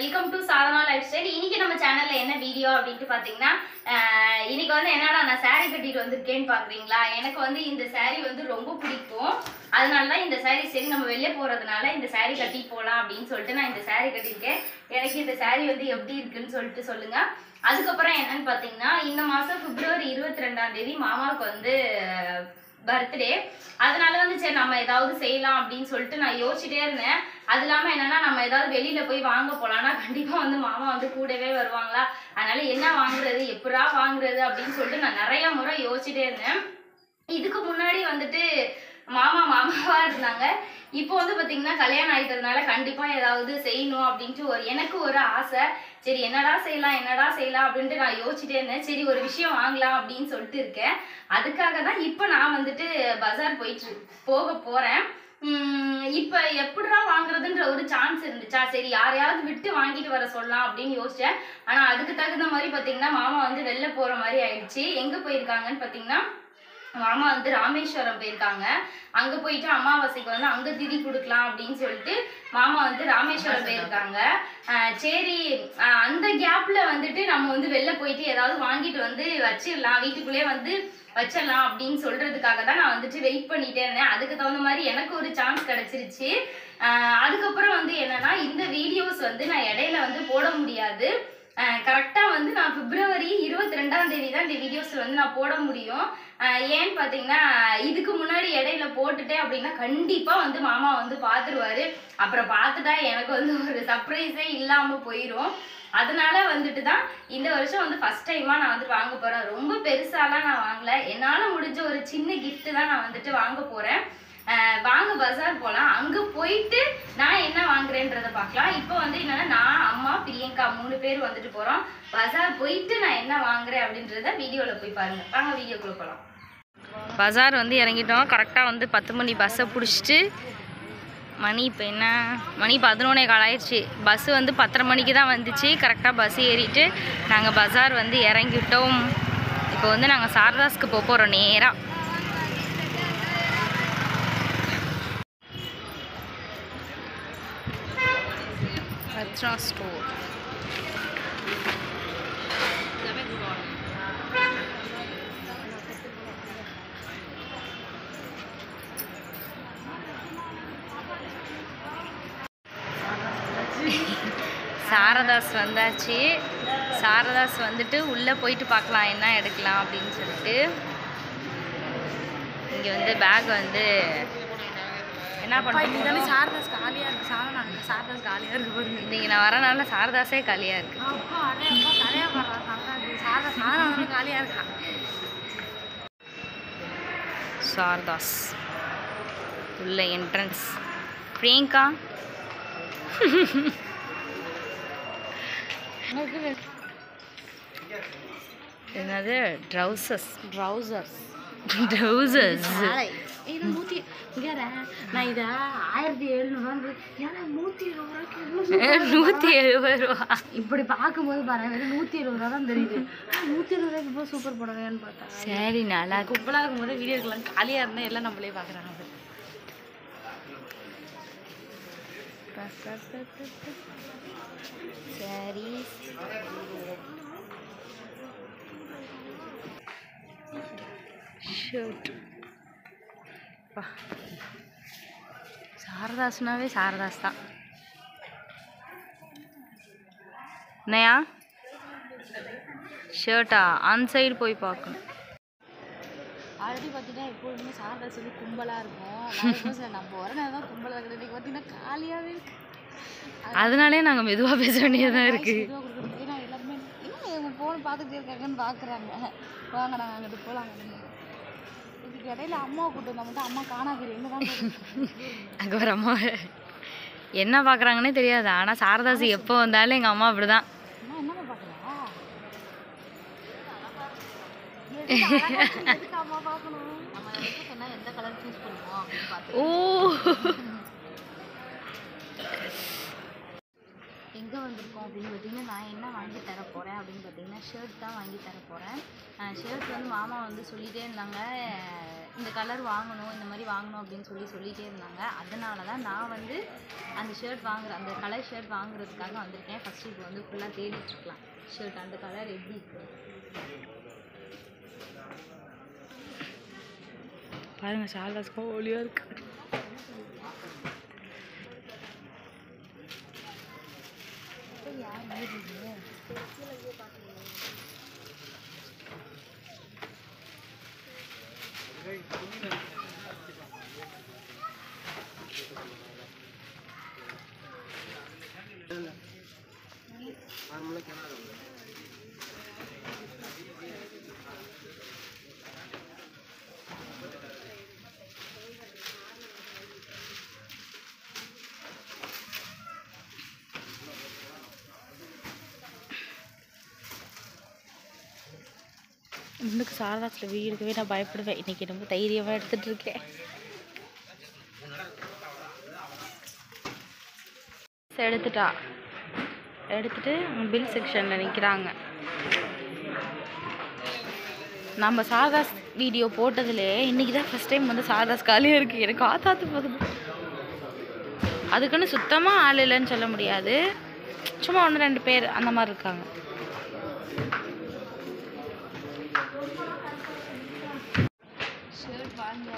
Welcome to Sadhana lifestyle இன்னைக்கு நம்ம சேனல்ல என்ன வீடியோ அப்படின்ட்டு பாத்தீங்கன்னா இன்னைக்கு வந்து என்னடா நான் சாரி கட்டிட்டு வந்திருக்கேன்னு பாக்குறீங்களா? எனக்கு வந்து இந்த சாரி வந்து ரொம்ப பிடிக்கும். அதனால தான் இந்த சாரி சரி நம்ம வெளியே போறதுனால இந்த சாரி கட்டி போலாம் அப்படின்னு சொல்லிட்டு நான் இந்த சாரி கட்டியிருக்கேன். எனக்கு இந்த சாரி வந்து எப்படி இருக்குன்னு சொல்லிட்டு சொல்லுங்க. அதுக்கப்புறம் என்னன்னு பாத்தீங்கன்னா இந்த மாசம் பிப்ரவரி இருபத்தி ரெண்டாம் தேதி மாமாவுக்கு வந்து பர்த்டே அதனால வந்து சரி நம்ம ஏதாவது செய்யலாம் அப்படின்னு சொல்லிட்டு நான் யோசிச்சுட்டே இருந்தேன். அது இல்லாமல் என்னன்னா நம்ம ஏதாவது வெளியில போய் வாங்க போலாம்னா கண்டிப்பாக வந்து மாமா வந்து கூடவே வருவாங்களா? அதனால என்ன வாங்குறது எப்படா வாங்குறது அப்படின்னு சொல்லிட்டு நான் நிறைய முறை யோசிச்சுட்டே இருந்தேன். இதுக்கு முன்னாடி வந்துட்டு மாமா மாமாவா இருந்தாங்க. இப்போ வந்து பார்த்தீங்கன்னா கல்யாணம் ஆகிட்டதுனால கண்டிப்பாக ஏதாவது செய்யணும் அப்படின்ட்டு ஒரு எனக்கு ஒரு ஆசை. சரி என்னடா செய்யலாம் என்னடா செய்யலாம் அப்படின்ட்டு நான் யோசிச்சுட்டே இருந்தேன். சரி ஒரு விஷயம் வாங்கலாம் அப்படின்னு சொல்லிட்டு இருக்கேன். அதுக்காக தான் இப்போ நான் வந்துட்டு பஜார் போயிட்டு போக போகிறேன் இப்போ எப்படிடா வாங்குறதுன்ற ஒரு சான்ஸ் இருந்துச்சா? சரி யாரையாவது விட்டு வாங்கிட்டு வர சொல்லலாம் அப்படின்னு யோசிச்சேன். ஆனால் அதுக்கு தகுந்த மாதிரி பார்த்தீங்கன்னா மாமா வந்து வெளில போகிற மாதிரி ஆயிடுச்சு. எங்கே போயிருக்காங்கன்னு பார்த்தீங்கன்னா மாமா வந்து ராமேஸ்வரம் போயிருக்காங்க. அங்க போயிட்டு அமாவாசைக்கு வந்து அங்க திதி கொடுக்கலாம் அப்படின்னு சொல்லிட்டு மாமா வந்து ராமேஸ்வரம் போயிருக்காங்க. சரி அந்த கேப்ல வந்துட்டு நம்ம வந்து வெளில போயிட்டு ஏதாவது வாங்கிட்டு வந்து வச்சிடலாம். வீட்டுக்குள்ளே வந்து வச்சிடலாம் அப்படின்னு சொல்றதுக்காக தான் நான் வந்துட்டு வெயிட் பண்ணிட்டே இருந்தேன். அதுக்கு தகுந்த மாதிரி எனக்கு ஒரு சான்ஸ் கிடைச்சிருச்சு. அதுக்கப்புறம் வந்து என்னன்னா இந்த வீடியோஸ் வந்து நான் இடையில வந்து போட முடியாது. கரெக்டாக வந்து நான் பிப்ரவரி இருபத்தி ரெண்டாம் தேதி தான் இந்த வீடியோஸில் வந்து நான் போட முடியும். ஏன்னு பார்த்தீங்கன்னா இதுக்கு முன்னாடி இடையில போட்டுட்டேன் அப்படின்னா கண்டிப்பாக வந்து மாமா வந்து பார்த்துருவாரு அப்புறம் பார்த்துட்டா எனக்கு வந்து ஒரு சர்ப்ரைஸே இல்லாமல் போயிடும் அதனால வந்துட்டு தான் இந்த வருஷம் வந்து ஃபஸ்ட் டைமாக நான் வந்துட்டு வாங்க போகிறேன் ரொம்ப பெருசாலாம் நான் வாங்கல. என்னால் முடிஞ்ச ஒரு சின்ன கிஃப்ட்டு தான் நான் வந்துட்டு வாங்க போகிறேன் வாங்க பஜார் போகலாம் அங்கே போயிட்டு நான் என்ன வாங்குறேன்றதை பார்க்கலாம். இப்போ வந்து என்னென்னா நான் பிரியங்கா மூணு பேர் வந்துட்டு போகிறோம் பஜார் போயிட்டு நான் என்ன வாங்குறேன் அப்படின்றத வீடியோவில் போய் பாருங்க. வாங்க வீடியோக்குள்ளே போகலாம் பஜார் வந்து இறங்கிட்டோம். கரெக்டாக வந்து பத்து மணி பஸ்ஸை பிடிச்சிட்டு மணி இப்போ என்ன? மணி பதினொன்னே கால் ஆயிடுச்சு. பஸ்ஸு வந்து பத்தரை மணிக்கு தான் வந்துச்சு. கரெக்டாக பஸ் ஏறிட்டு நாங்கள் பஜார் வந்து இறங்கிட்டோம். இப்போ வந்து நாங்கள் சாரதாஸ்க்கு போக போகிறோம் நேராக ஸ்டோர் சாரதாஸ் வந்தாச்சு. சாரதாஸ் வந்துட்டு உள்ளே போயிட்டு பார்க்கலாம் என்ன எடுக்கலாம் அப்படின்னு சொல்லிட்டு. இங்கே வந்து பேக் வந்து என்ன பண்ணுறோம் சாரதாஸ் காலியா இருக்கு. சாதனா சாரதாஸ் காலியா இருக்கு பாருங்க. இன்னைக்கு நான் வரனால சாரதாஸே காலியாக இருக்கு. அப்பா அடே அப்பா கலையா பண்றான் சாரதா சாரதா சாதனா வந்து காலியா இருக்கா? சாரதாஸ். உள்ள என்ட்ரன்ஸ் பிரியங்கா. என்னது ட்ரௌசஸ் ட்ரௌசர்ஸ் ட்ரௌசர்ஸ் இது நூற்றி இங்கே நான் இதை ஆயிரத்தி எழுநூறுவா ஏன்னா நூற்றி இருபது ரூபாய்க்கு நூற்றி எழுபது ரூபா. இப்படி பார்க்கும்போது பாருங்க நூற்றி இருபது ரூபா தான் தெரியுது. நூற்றி இருபது ரூபாய்க்கு இப்போ சூப்பர் புடவையான்னு பார்த்தா சரி நல்லா கும்பலாக இருக்கும்போது வீடியோ இருக்கலாம் காலியாக இருந்தால் எல்லாம் நம்மளே பார்க்குறாங்க. சரி ஷர்ட் சாரதாஸ்னாவே சாரதாஸ் தான் என்னையா ஷர்ட்டா அந்த சைடு போய் பார்க்கணும் ஆல்ரெடி பார்த்தீங்கன்னா எப்போதுமே சாரதாஸ் வந்து கும்பலாக இருக்கும். சார் நம்ம வர நேரம் தான் கும்பலாக இருக்குது. இன்றைக்கி பார்த்தீங்கன்னா காலியாகவே இருக்கு. அதனாலே நாங்கள் மெதுவாக பேச வேண்டியதாக இருக்கு. மெதுவாக கொடுக்குறது ஏன்னா எல்லாருமே என்ன இவங்க ஃபோன் பார்த்துட்டே இருக்காங்கன்னு பார்க்குறாங்க வாங்க நாங்கள் அங்கிட்டு போகலாம் இதுக்கு இடையில அம்மாவை கூட்டு மட்டும் அம்மா காணாது எங்கே தான் அங்கே ஒரு அம்மா. என்ன பார்க்குறாங்கன்னே தெரியாது. ஆனால் சாரதாஸ் எப்போ வந்தாலும் எங்கள் அம்மா அப்படி தான் அம்மா என்னம்மா பார்க்குறா எதுக்கு அம்மா பார்க்கணும் நம்ம எதுக்கு சொன்னால் எந்த கலர் சூஸ் பண்ணுவோம் அப்படின்னு பார்த்து ஓ எங்கே வந்திருக்கோம் அப்படின்னு பார்த்தீங்கன்னா நான் என்ன வாங்கி தர போகிறேன் அப்படின்னு பார்த்தீங்கன்னா ஷர்ட் தான் வாங்கி தர போகிறேன் ஷர்ட் வந்து மாமா வந்து சொல்லிகிட்டே இருந்தாங்க இந்த கலர் வாங்கணும் இந்த மாதிரி வாங்கணும் அப்படின்னு சொல்லி சொல்லிகிட்டே இருந்தாங்க அதனால தான் நான் வந்து அந்த ஷர்ட் வாங்குற அந்த கலர் ஷர்ட் வாங்குறதுக்காக வந்திருக்கேன் ஃபஸ்ட்டு இப்போ வந்து ஃபுல்லாக தேடிட்டுருக்கலாம் ஷர்ட் அந்த கலர் எப்படி இருக்குது பாருங்க சாரதாஸ்க்கு ஒளியாக இருக்கு இன்னைக்கு சாரதாஸில் வீடு இருக்கவே நான் பயப்படுவேன். இன்னைக்கு ரொம்ப தைரியமாக எடுத்துகிட்டு இருக்கேன். எடுத்துட்டா. எடுத்துட்டு பில் செக்ஷனில் நிற்கிறாங்க நம்ம சாரதாஸ் வீடியோ போட்டதுலே இன்றைக்கி தான் ஃபஸ்ட் டைம் வந்து சாரதாஸ் காலியாக இருக்குது எனக்கு ஆத்தாத்து போகுது. அதுக்குன்னு சுத்தமாக ஆள் இல்லைன்னு சொல்ல முடியாது. சும்மா ஒன்று ரெண்டு பேர் அந்த மாதிரி இருக்காங்க.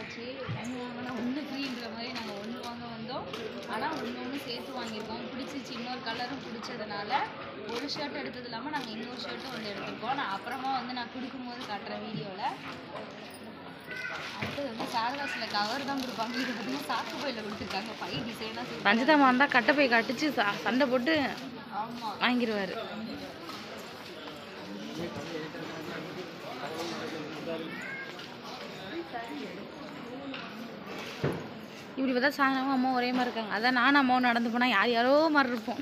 வாங்கியாச்சு ஒன்று வாங்கினா ஒன்று ஃப்ரீன்ற மாதிரி நாங்கள் ஒன்று வாங்க வந்தோம். ஆனால் ஒன்று ஒன்று சேர்த்து வாங்கியிருக்கோம். பிடிச்சிச்சு இன்னொரு கலரும் பிடிச்சதுனால ஒரு ஷர்ட் எடுத்தது இல்லாமல் நாங்கள் இன்னொரு ஷர்ட்டும் வந்து எடுத்திருக்கோம். நான் அப்புறமா வந்து நான் கொடுக்கும்போது காட்டுறேன் வீடியோவில் அடுத்தது வந்து சாரதாஸில் கவர் தான் கொடுப்பாங்க. இது பார்த்தீங்கன்னா சாக்கு பையில் கொடுத்துருக்காங்க. பை டிசைனாக ரஞ்சிதா இருந்தால் கட்டை போய் கட்டிச்சு. ச- சண்டை போட்டு வாங்கிடுவார் இப்போ தான் சாயங்காலம் அம்மா ஒரே மாதிரி இருக்காங்க. அதான் நானும் அம்மாவும் நடந்து போனால் யார் யாரோ மாதிரி இருப்போம்.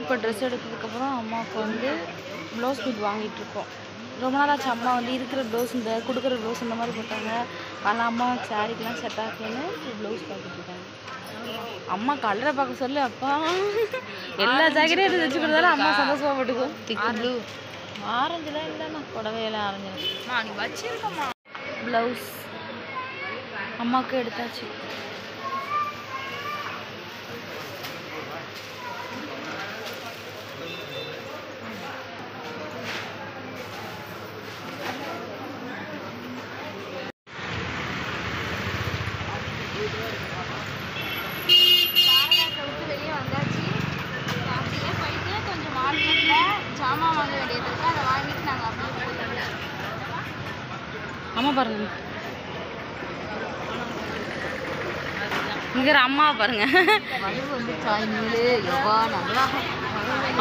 இப்போ ட்ரெஸ் எடுத்ததுக்கப்புறம் அம்மாவுக்கு வந்து ப்ளவுஸ் பீட் வாங்கிட்டுருக்கோம் ரொம்ப ரொம்ப ஆச்சு அம்மா வந்து இருக்கிற ப்ளவுஸ் இந்த கொடுக்குற ப்ளவுஸ் இந்த மாதிரி போட்டாங்க ஆனால் அம்மா சாரிக்கெலாம் செட் ஆகுன்னு ப்ளவுஸ் பார்த்துட்டு இருக்காங்க. அம்மா கலரை பார்க்க சொல்லு அப்பா. எல்லா ஜாக்கெட்டும் எடுத்து வச்சு கொடுத்தாலும் அம்மா சந்தோஷமா போட்டுக்கும். திக்கு ப்ளூ ஆரஞ்சுலாம் இல்லைண்ணா புடவையெல்லாம் ஆரஞ்சு வச்சிருக்கம்மா. ப்ளவுஸ் அம்மாவுக்கு எடுத்தாச்சு சாரதாஸை விட்டு வெளியே வந்தாச்சு அப்படியே போயிட்டு கொஞ்சம் மார்க்கெட்டில் ஜாமான் வாங்க வேண்டியது இருக்கு அதை வாங்கிட்டு நாங்கள் அப்படியே போயிட்டோம் அம்மா பாருங்க. இங்கிற அம்மா பாருங்க.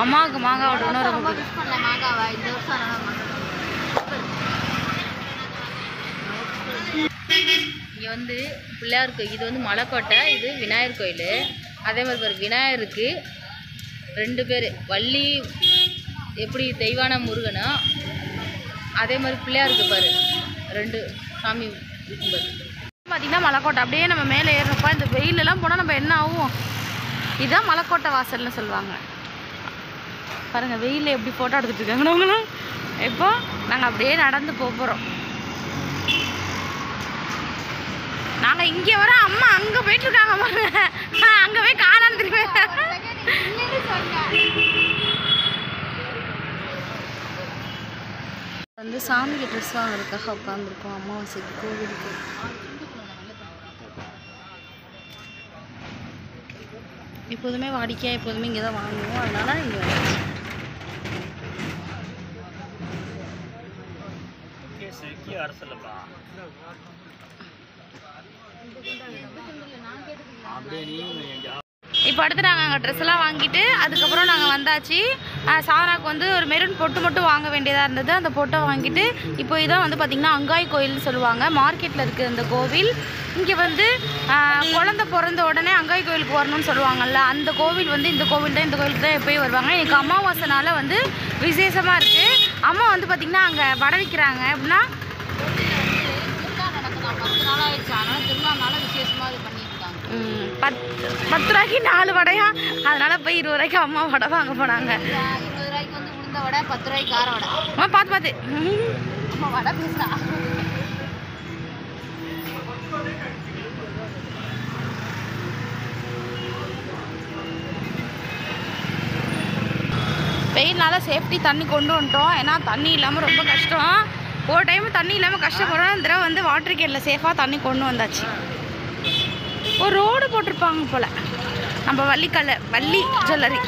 அம்மாவுக்கு மாங்காய் விடணும் ரொம்ப இங்கே வந்து பிள்ளையார் கோயில் இது வந்து மலைக்கோட்டை இது விநாயகர் கோயில். அதே மாதிரி பாரு விநாயகருக்கு ரெண்டு பேர் வள்ளி எப்படி தெய்வான முருகனோ அதே மாதிரி பிள்ளையாருக்கு பாரு. ரெண்டு சாமி இருக்கும் பார்த்தீங்கன்னா மலைக்கோட்டை. அப்படியே நம்ம மேலே ஏறுறப்ப இந்த வெயிலெல்லாம் போனால் நம்ம என்ன ஆகும்? இதுதான் மலைக்கோட்டை வாசல்னு சொல்லுவாங்க. பாருங்கள் வெயிலில் எப்படி ஃபோட்டோ எடுத்துகிட்டு இருக்காங்க அவங்களும் இப்போ நாங்கள் அப்படியே நடந்து போக போகிறோம் நாங்கள் இங்கே வர அம்மா அங்கே போயிட்டுருக்காங்க அங்கே போய் காணான்னு திரும்பி. வந்து சாமிக்கு ட்ரெஸ் வாங்குறதுக்காக உட்காந்துருக்கோம் அமாவாசைக்கு கோவிலுக்கு. எப்போதுமே வாடிக்கையாக எப்போதுமே இங்கே தான் வாங்குவோம். அதனால இங்கே. இப்போ அடுத்து நாங்கள் அங்கே ட்ரெஸ் எல்லாம் வாங்கிட்டு அதுக்கப்புறம் நாங்கள் வந்தாச்சு. சாராக்கு வந்து ஒரு மெரூன் பொட்டு மட்டும் வாங்க வேண்டியதாக இருந்தது. அந்த பொட்டை வாங்கிட்டு இப்போ இதான் வந்து பார்த்திங்கன்னா அங்காய் கோயில்னு சொல்லுவாங்க. மார்க்கெட்டில் இருக்குது இந்த கோவில். இங்கே வந்து குழந்த குழந்தை பிறந்த உடனே அங்காய் கோயிலுக்கு வரணும்னு சொல்லுவாங்கல்ல அந்த கோவில் வந்து இந்த கோவில் தான் இந்த கோவிலுக்கு தான் எப்போயும் வருவாங்க. எனக்கு அமாவாசைனால வந்து விசேஷமாக இருக்குது அம்மா வந்து பார்த்திங்கன்னா அங்கே வடை விற்கிறாங்க எப்படின்னா திருவிழா பத்து நாள் ஆயிடுச்சு. அதனால் திருவிழானால விசேஷமாக இது பண்ணி ம், பத்து ரூபாய்க்கு நாலு வடையா? அதனால போய் இருபது ரூபாய்க்கு அம்மா வடை வாங்க போனாங்க. இருபது ரூபாய்க்கு வந்து உளுந்த வடை பத்து ரூபாய்க்கு கார வடை. அம்மா பார்த்து பார்த்து. அம்மா வடை பேசுறா வெயில்னால சேஃப்டி தண்ணி கொண்டு வந்துட்டோம். ஏன்னா தண்ணி இல்லாமல் ரொம்ப கஷ்டம். ஒரு டைம் தண்ணி இல்லாமல் கஷ்டப்படுறோம். இந்த தடவை வந்து வாட்டர் கேனில் சேஃபாக தண்ணி கொண்டு வந்தாச்சு. ஒரு ரோடு போட்டிருப்பாங்க போல். நம்ம வள்ளிக்கல்ல வள்ளி ஜுவல்லரி.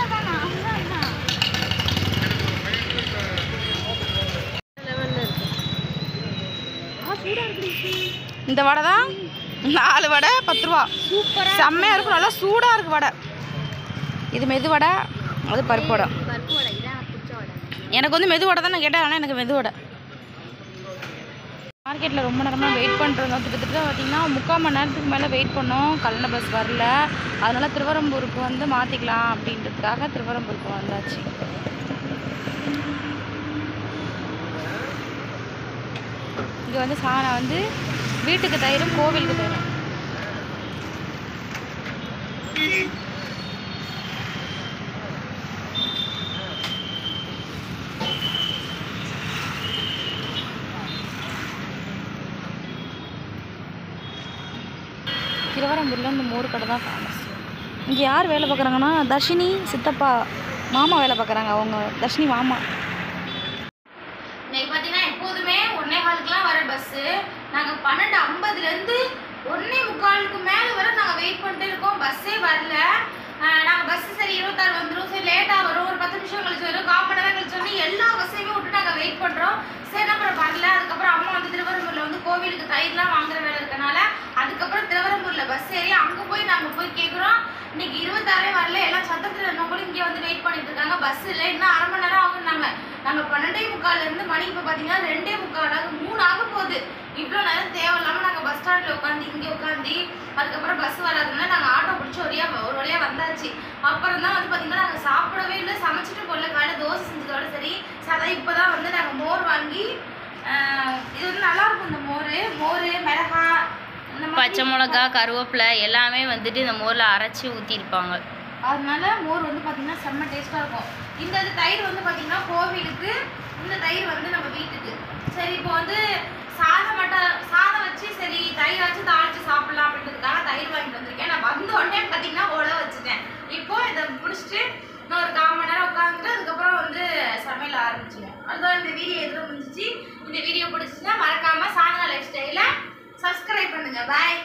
இந்த வடை தான்? நாலு வடை பத்து ரூபா. செம்மையாக இருக்கும் நல்லா சூடாக இருக்கு வடை. இது மெது வடை அது பருப்பு வடை. எனக்கு வந்து மெது வடை தான் நான் கேட்டேன் ஆனால் எனக்கு மெது வடை. மார்க்கெட்டில் ரொம்ப நேரமாக வெயிட் பண்ணுறோம் கிட்டத்தட்ட பார்த்திங்கன்னா முக்கால் மணி நேரத்துக்கு மேலே வெயிட் பண்ணோம். கல்லணை பஸ் வரல. அதனால் திருவரம்பூருக்கு வந்து மாற்றிக்கலாம் அப்படின்றதுக்காக திருவரம்பூருக்கு வந்தாச்சு. இங்கே வந்து சாணை வந்து வீட்டுக்கு தயிரும் கோவிலுக்கு தயிரும். திருவரம்பூரில் இந்த மோர் கடை தான் ஃபேமஸ் இங்கே யார் வேலை பார்க்குறாங்கன்னா தர்ஷினி சித்தப்பா மாமா வேலை பார்க்குறாங்க. அவங்க தர்ஷினி மாமா இன்னைக்கு பார்த்தீங்கன்னா எப்போதுமே ஒன்னே காலுக்குலாம் வர பஸ்ஸு நாங்கள் பன்னெண்டு ஐம்பதுலேருந்து ஒன்னே முக்காலுக்கு மேலே வர நாங்கள் வெயிட் பண்ணிட்டு இருக்கோம் பஸ்ஸே வரல நாங்கள் பஸ் சரி இருபத்தாறு வந்துடும் சரி லேட்டாக வரும் ஒரு பத்து நிமிஷம் கழிச்சு வரும் கால் மணி நேரம் கழிச்சு வந்து எல்லா பஸ்ஸையுமே விட்டு நாங்கள் வெயிட் பண்ணுறோம் சரி அப்புறம் வரல அதுக்கப்புறம் அம்மா வந்து திருவரம்பூரில் வந்து கோவிலுக்கு தயிர்லாம் வாங்குற வேலை இருக்கனால அதுக்கப்புறம் சரி அங்கே போய் நாங்கள் போய் கேட்குறோம் இன்னைக்கு இருபத்தாறே வரல எல்லாம் சத்தத்தில் இருந்தவங்களும் இங்கே வந்து வெயிட் பண்ணிட்டு இருக்காங்க. பஸ் இல்லை இன்னும் அரை மணி நேரம் ஆகும் நாங்கள் பன்னெண்டே முக்கால்லேருந்து மணி இப்போ பார்த்தீங்கன்னா ரெண்டே முக்கால் ஆகும் மூணு ஆக போகுது. இவ்வளோ நேரம் தேவையில்லாமல் நாங்கள் பஸ் ஸ்டாண்டில் உட்காந்து இங்கே உட்காந்து அதுக்கப்புறம் பஸ் வராதுன்னா நாங்கள் ஆட்டோ பிடிச்சி ஒரே ஒரு வழியாக வந்தாச்சு. அப்புறம் தான் வந்து பார்த்திங்கன்னா நாங்கள் சாப்பிடவே இல்லை சமைச்சிட்டு போகல காலையில் தோசை செஞ்சதோட சரி சதா இப்போ தான் வந்து நாங்கள் மோர் வாங்கி இது வந்து நல்லா இருக்கும் இந்த மோர். மோர் மிளகா பச்சை மிளகா கருவேப்பிலை எல்லாமே வந்துட்டு இந்த மோரில் அரைச்சி ஊற்றிருப்பாங்க அதனால மோர் வந்து பார்த்தீங்கன்னா செம்ம டேஸ்ட்டாக இருக்கும். இந்த தயிர் வந்து பார்த்தீங்கன்னா கோவிலுக்கு இந்த தயிர் வந்து நம்ம வீட்டுக்கு. சரி இப்போ வந்து சாதம் மட்டும் சாதம் வச்சு சரி தயிர் வச்சு தாளிச்சு சாப்பிடலாம் அப்படின்றதுக்காக தயிர் வாங்கிட்டு வந்திருக்கேன். நான் வந்த உடனே பார்த்தீங்கன்னா ஓட வச்சுட்டேன். இப்போ இதை முடிச்சுட்டு இன்னும் ஒரு கால் மணி நேரம் உட்காந்துட்டு அதுக்கப்புறம் வந்து சமையல் ஆரம்பிச்சிடுவேன் அதுதான் இந்த வீடியோ எதில் முடிஞ்சிச்சு. இந்த வீடியோ பிடிச்சிச்சுன்னா மறக்காமல் சாதனா லைஃப் ஸ்டைலை சப்ஸ்கிரைப் பண்ணுங்க. பாய்